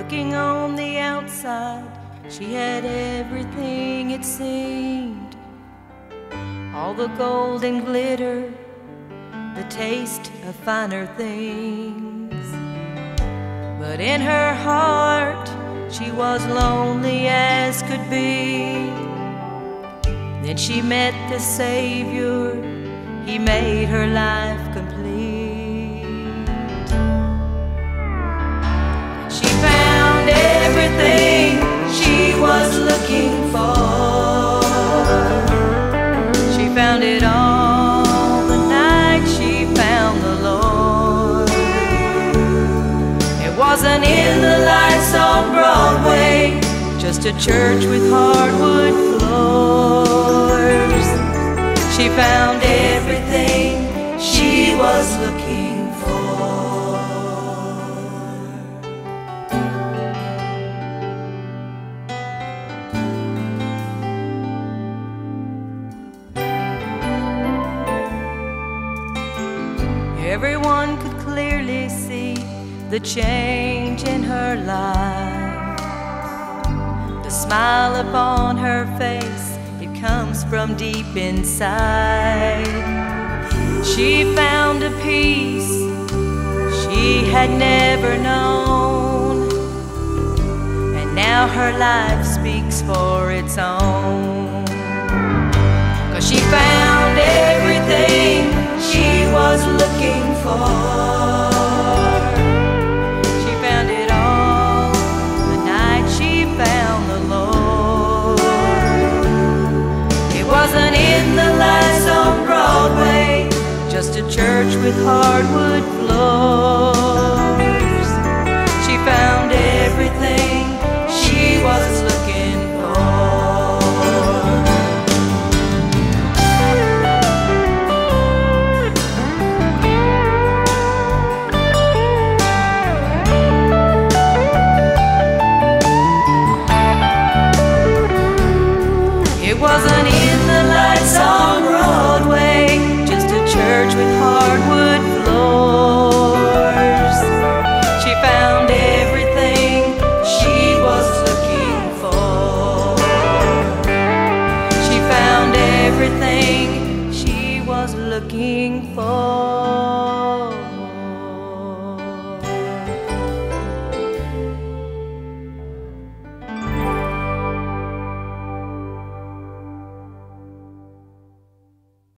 Looking on the outside, she had everything it seemed. All the gold and glitter, the taste of finer things. But in her heart, she was lonely as could be. Then she met the Savior, He made her life complete. Wasn't in the lights on Broadway, just a church with hardwood floors. She found everything she was looking for. Everyone could clearly see the change in her life. The smile upon her face, it comes from deep inside. She found a peace she had never known. And now her life speaks for its own. church with hardwood floors. everything she was looking for.